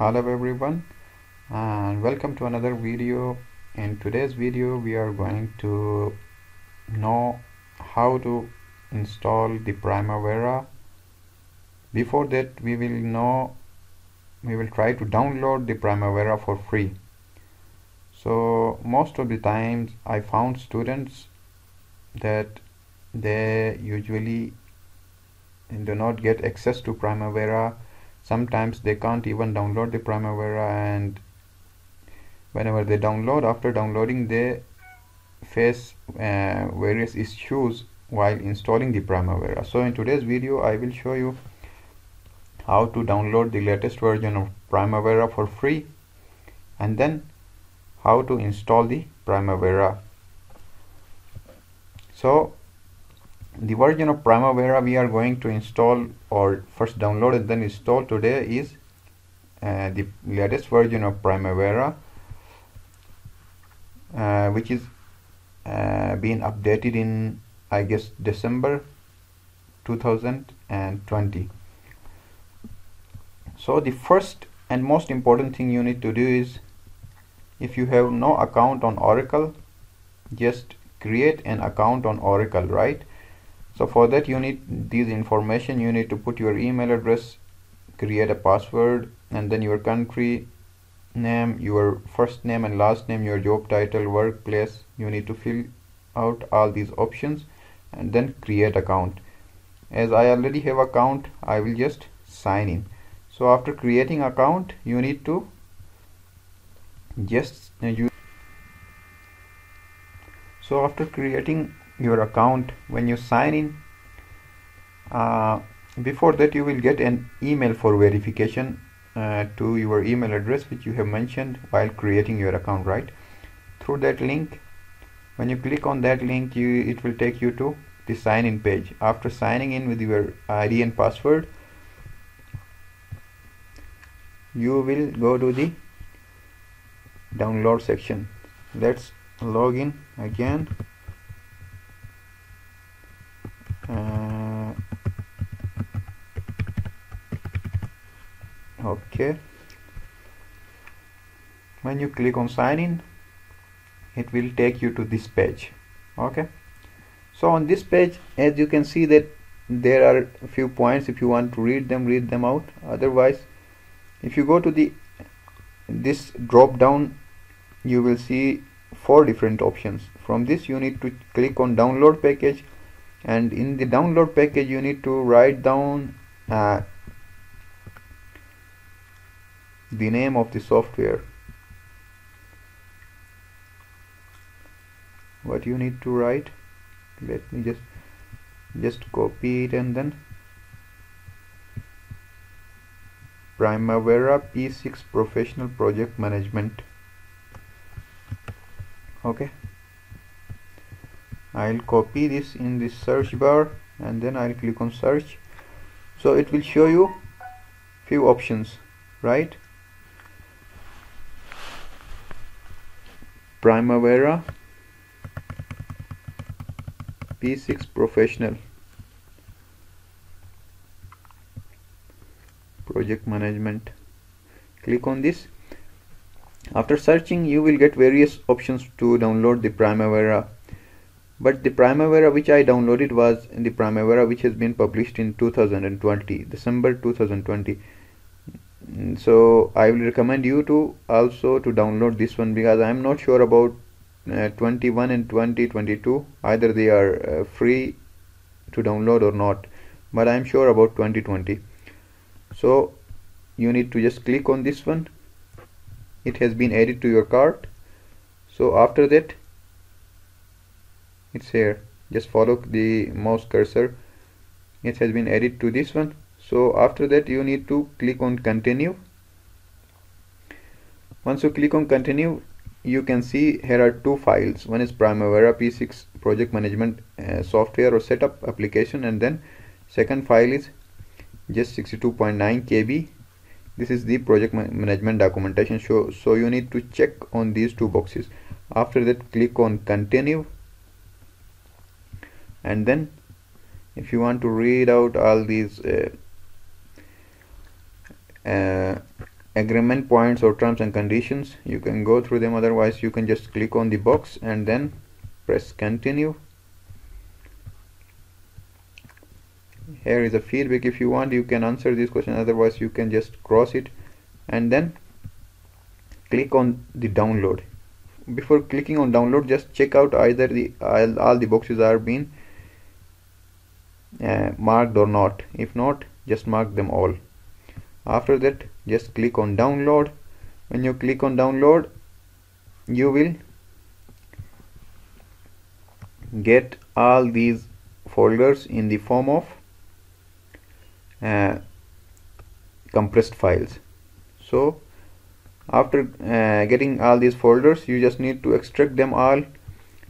hello everyone and welcome to another video. In today's video we are going to know how to install the Primavera. Before that we will know we will try to download the Primavera for free. So most of the times I found students that they usually do not get access to Primavera sometimes they can't even download the Primavera and whenever they download after downloading they face uh, various issues while installing the Primavera. So in today's video I will show you how to download the latest version of Primavera for free and then how to install the Primavera. So the version of Primavera we are going to install or first download and then install today is uh, the latest version of Primavera uh, which is uh, being updated in I guess December 2020 so the first and most important thing you need to do is if you have no account on Oracle just create an account on Oracle right so for that you need this information. You need to put your email address create a password and then your country name your first name and last name your job title workplace. You need to fill out all these options and then create account. As I already have account I will just sign in. So after creating account you need to just uh, you so after creating your account when you sign in. Uh, before that you will get an email for verification uh, to your email address which you have mentioned while creating your account right? Through that link when you click on that link you it will take you to the sign in page. After signing in with your ID and password you will go to the download section. Let's log in again uh, okay when you click on sign in it will take you to this page okay? So on this page as you can see that there are a few points if you want to read them read them out. Otherwise if you go to the this drop down you will see four different options. From this you need to click on download package and in the download package you need to write down uh, the name of the software. What you need to write let me just just copy it and then Primavera P6 Professional Project Management. Okay. I'll copy this in the search bar and then I'll click on search. So it will show you few options right Primavera P6 Professional Project Management. Click on this. After searching you will get various options to download the Primavera. But the Primavera which I downloaded was the Primavera which has been published in 2020 December 2020 mm, so I will recommend you to also to download this one because I am not sure about uh, 21 and 2022 either they are uh, free to download or not but I am sure about 2020 so you need to just click on this one. It has been added to your cart. So after that it's here. Just follow the mouse cursor. It has been added to this one so after that you need to click on continue. Once you click on continue you can see here are two files. One is Primavera P6 project management uh, software or setup application and then second file is just 62.9 KB this is the project management documentation. So so you need to check on these two boxes. After that click on continue. And then if you want to read out all these uh, uh, agreement points or terms and conditions. You can go through them otherwise you can just click on the box and then press continue. Here is a feedback. If you want you can answer this question otherwise you can just cross it and then click on the download. Before clicking on download just check out either the all, all the boxes are being uh, marked or not. If not just mark them all after that just click on download. When you click on download you will get all these folders in the form of uh, compressed files. So after uh, getting all these folders you just need to extract them all.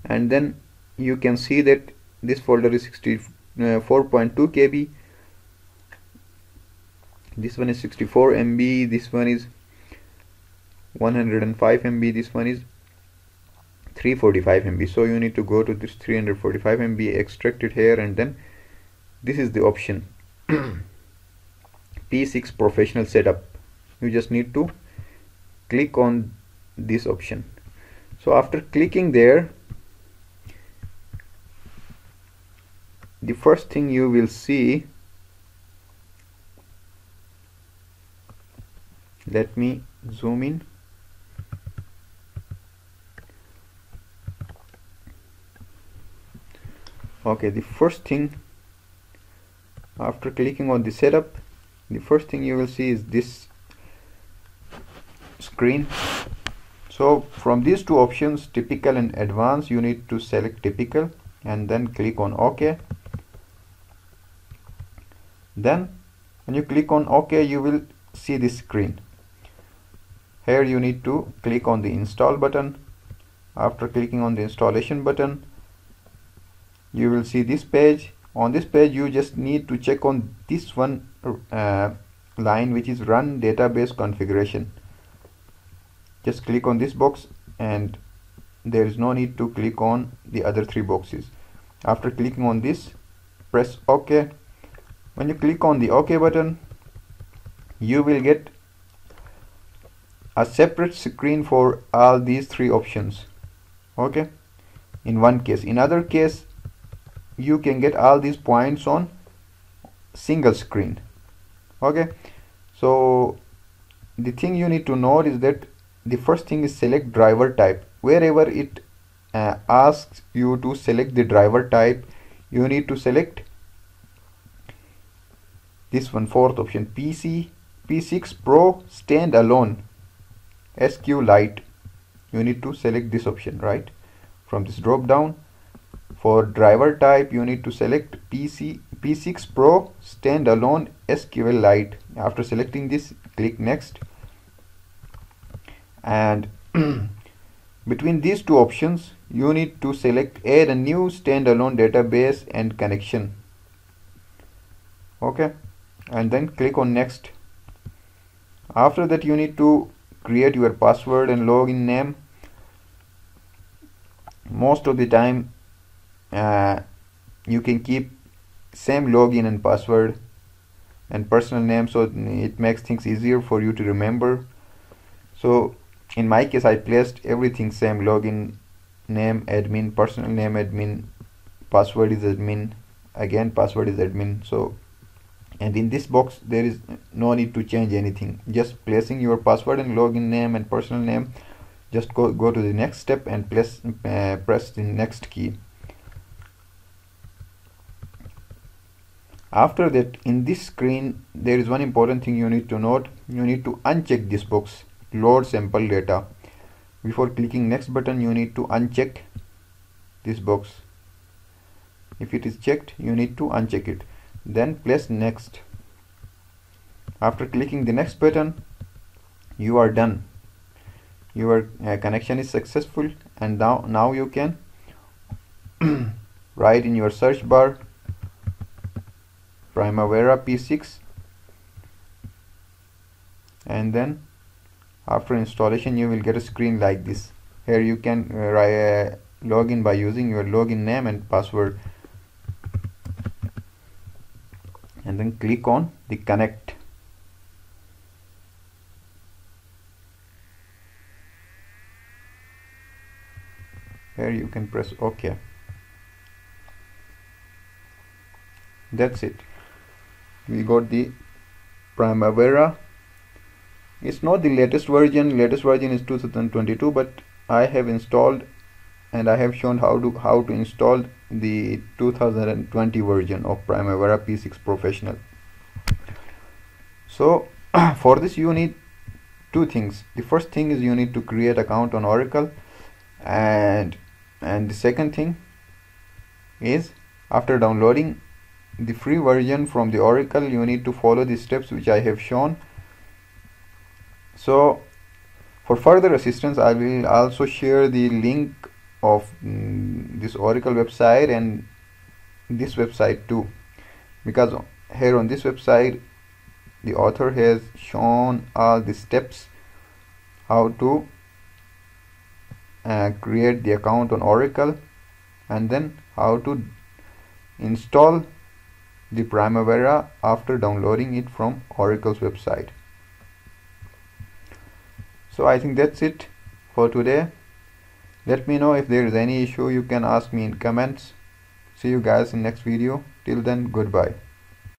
And then you can see that this folder is 64.2 uh, KB this one is 64 MB this one is 105 MB this one is 345 MB so you need to go to this 345 MB extract it here and then this is the option. P6 professional setup. You just need to click on this option. So after clicking there the first thing you will see let me zoom in. Okay the first thing after clicking on the setup the first thing you will see is this screen. So from these two options typical and advanced you need to select typical and then click on ok. Then when you click on ok you will see this screen here you need to click on the install button. After clicking on the installation button you will see this page. On this page you just need to check on this one uh, line which is run database configuration. Just click on this box and there is no need to click on the other three boxes. After clicking on this press ok. When you click on the ok button you will get a separate screen for all these three options okay? In one case. In other case you can get all these points on single screen okay? So the thing you need to note is that the first thing is select driver type. Wherever it uh, asks you to select the driver type you need to select this one fourth option PC P6 Pro standalone SQLite you need to select this option right? From this drop down for driver type you need to select PC P6 Pro standalone SQL Lite after selecting this click next. And between these two options you need to select add a new standalone database and connection. Okay? And then click on next. After that you need to create your password and login name. Most of the time uh, you can keep same login and password and personal name so it makes things easier for you to remember. So in my case I placed everything same login name admin personal name admin password is admin again password is admin. So and in this box there is no need to change anything. Just placing your password and login name and personal name. Just go, go to the next step and press, uh, press the next key. After that in this screen there is one important thing you need to note. You need to uncheck this box. Load sample data. Before clicking next button you need to uncheck this box. If it is checked you need to uncheck it then press next. After clicking the next button you are done. Your uh, connection is successful and now now you can write in your search bar Primavera P6 and then after installation you will get a screen like this. Here you can uh, uh, log in by using your login name and password and then click on the connect. Here you can press ok. That's it. We got the primavera. It's not the latest version. Latest version is 2022 but i have installed and i have shown how to how to install the 2020 version of primavera p6 professional. So for this you need two things. The first thing is you need to create account on oracle. And and the second thing is after downloading the free version from the oracle you need to follow the steps which i have shown. So for further assistance i will also share the link of mm, this oracle website and this website too. Because here on this website the author has shown all the steps how to uh, create the account on oracle and then how to install the primavera after downloading it from oracle's website. So i think that's it for today let me know if there is any issue. You can ask me in comments. See you guys in next video. Till then goodbye